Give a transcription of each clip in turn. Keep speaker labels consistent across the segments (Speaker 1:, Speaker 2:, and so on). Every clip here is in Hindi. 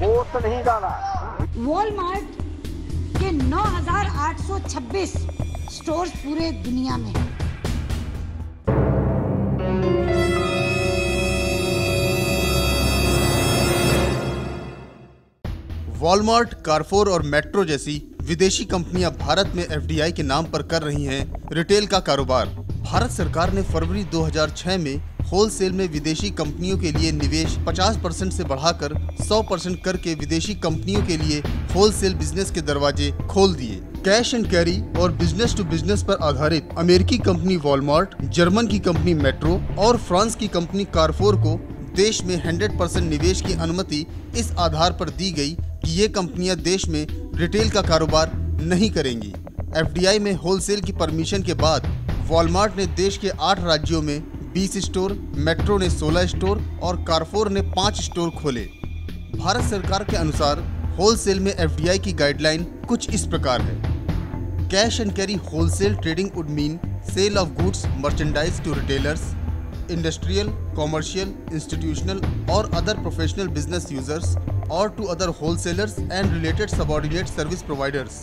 Speaker 1: वोट तो नहीं जाना
Speaker 2: वॉलमार्ट के 9,826 स्टोर्स पूरे दुनिया में
Speaker 3: वॉलमार्ट कारफोर और मेट्रो जैसी विदेशी कंपनियाँ भारत में एफडीआई के नाम पर कर रही हैं रिटेल का कारोबार। भारत सरकार ने फरवरी 2006 में होलसेल में विदेशी कंपनियों के लिए निवेश 50 परसेंट से बढ़ाकर 100 परसेंट करके विदेशी कंपनियों के लिए होलसेल बिज़नेस के दरवाजे खोल दिए। कैश एंड कैरी और बिज़नेस टू बिज़नेस पर आधारित अमेरिकी कंपनी वॉलमार्ट जर्मन की कंपनी मेट्रो और फ्रांस की कंपनी कारफोर को देश में 100 परसेंट निवेश की अनुमति इस आधार पर दी गई कि ये कंपनियाँ देश में रिटेल का कारोबार नहीं करेंगी। एफडीआई में होलसेल की परमिशन के बाद वॉलमार्ट ने देश के आठ राज्यों में 20 स्टोर, मेट्रो ने 16 स्टोर और कारफोर ने पाँच स्टोर खोले भारत सरकार के अनुसार होलसेल में एफडीआई की गाइडलाइन कुछ इस प्रकार है cash and carry wholesale trading would mean sale of goods merchandise to retailers industrial commercial institutional और other professional business users or to other wholesalers and related subordinate service providers.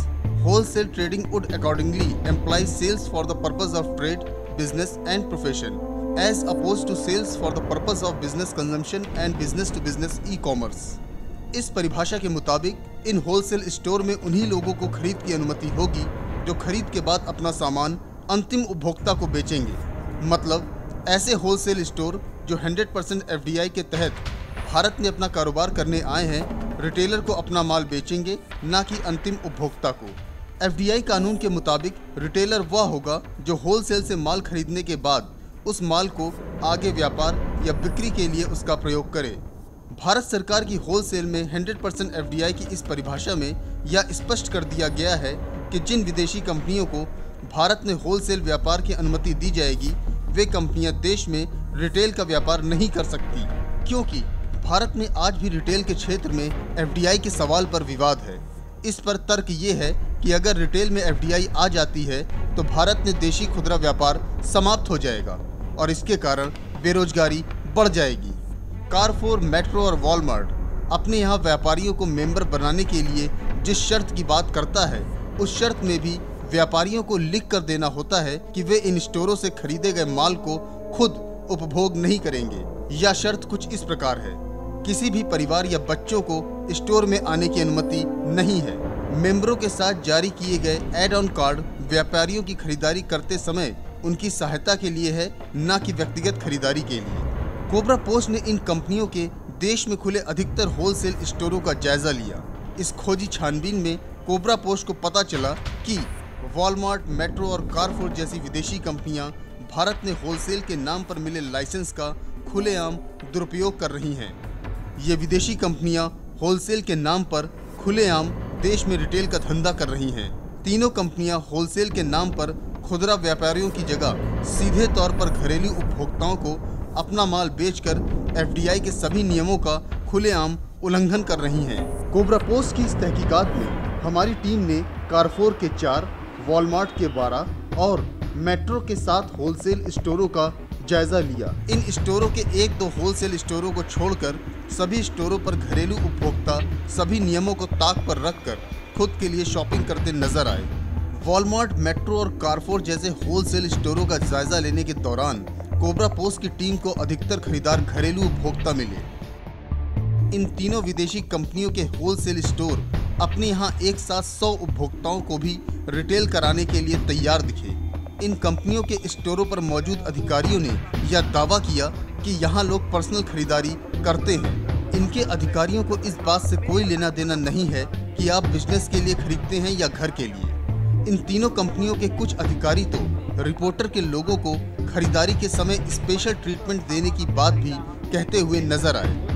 Speaker 3: Wholesale trading would accordingly employ sales for the purpose of trade business and profession as oppose to sales for the purpose of business consumption and business to business e commerce इस परिभाषा के मुताबिक, इन होलसेल स्टोर में उन्हीं लोगों को खरीद की अनुमति होगी, जो खरीद के बाद अपना सामान अंतिम उपभोक्ता को बेचेंगे। मतलब ऐसे होलसेल स्टोर जो 100% परसेंट के तहत भारत में अपना कारोबार करने आए हैं रिटेलर को अपना माल बेचेंगे, ना कि अंतिम उपभोक्ता को। एफडीआई कानून के मुताबिक रिटेलर वह होगा जो होलसेल से माल खरीदने के बाद उस माल को आगे व्यापार या बिक्री के लिए उसका प्रयोग करे। भारत सरकार की होलसेल में 100 परसेंट एफडीआई की इस परिभाषा में यह स्पष्ट कर दिया गया है कि जिन विदेशी कंपनियों को भारत में होलसेल व्यापार की अनुमति दी जाएगी, वे कंपनियाँ देश में रिटेल का व्यापार नहीं कर सकती, क्योंकि भारत में आज भी रिटेल के क्षेत्र में एफडीआई के सवाल पर विवाद है। इस पर तर्क ये है कि अगर रिटेल में एफडीआई आ जाती है तो भारत में देशी खुदरा व्यापार समाप्त हो जाएगा और इसके कारण बेरोजगारी बढ़ जाएगी। कारफोर मेट्रो और वॉलमार्ट अपने यहाँ व्यापारियों को मेंबर बनाने के लिए जिस शर्त की बात करता है, उस शर्त में भी व्यापारियों को लिख कर देना होता है कि वे इन स्टोरों से खरीदे गए माल को खुद उपभोग नहीं करेंगे यह शर्त कुछ इस प्रकार है। किसी भी परिवार या बच्चों को स्टोर में आने की अनुमति नहीं है। मेंबरों के साथ जारी किए गए एड ऑन कार्ड व्यापारियों की खरीदारी करते समय उनकी सहायता के लिए है, न कि व्यक्तिगत खरीदारी के लिए। कोबरा पोस्ट ने इन कंपनियों के देश में खुले अधिकतर होलसेल स्टोरों का जायजा लिया। इस खोजी छानबीन में कोबरा पोस्ट को पता चला कि वॉलमार्ट मेट्रो और कारफोर जैसी विदेशी कंपनियाँ भारत में होलसेल के नाम पर मिले लाइसेंस का खुलेआम दुरुपयोग कर रही हैं। ये विदेशी कंपनियाँ होलसेल के नाम पर खुलेआम देश में रिटेल का धंधा कर रही हैं। तीनों कंपनियाँ होलसेल के नाम पर खुदरा व्यापारियों की जगह सीधे तौर पर घरेलू उपभोक्ताओं को अपना माल बेचकर एफडीआई के सभी नियमों का खुलेआम उल्लंघन कर रही हैं। कोबरा पोस्ट की इस तहकीकात में हमारी टीम ने कारफोर के चार वॉलमार्ट के बारह और मेट्रो के सात होलसेल स्टोरों का जायजा लिया। इन स्टोरों के एक दो होलसेल स्टोरों को छोड़कर सभी स्टोरों पर घरेलू उपभोक्ता सभी नियमों को ताक पर रखकर खुद के लिए शॉपिंग करते नज़र आए। वॉलमार्ट मेट्रो और कारफोर जैसे होलसेल स्टोरों का जायजा लेने के दौरान कोबरा पोस्ट की टीम को अधिकतर खरीदार घरेलू उपभोक्ता मिले। इन तीनों विदेशी कंपनियों के होलसेल स्टोर अपने यहाँ एक साथ सौ उपभोक्ताओं को भी रिटेल कराने के लिए तैयार दिखे। इन कंपनियों के स्टोरों पर मौजूद अधिकारियों ने यह दावा किया कि यहाँ लोग पर्सनल खरीदारी करते हैं। इनके अधिकारियों को इस बात से कोई लेना देना नहीं है कि आप बिज़नेस के लिए खरीदते हैं या घर के लिए। इन तीनों कंपनियों के कुछ अधिकारी तो रिपोर्टर के लोगों को खरीदारी के समय स्पेशल ट्रीटमेंट देने की बात भी कहते हुए नज़र आए।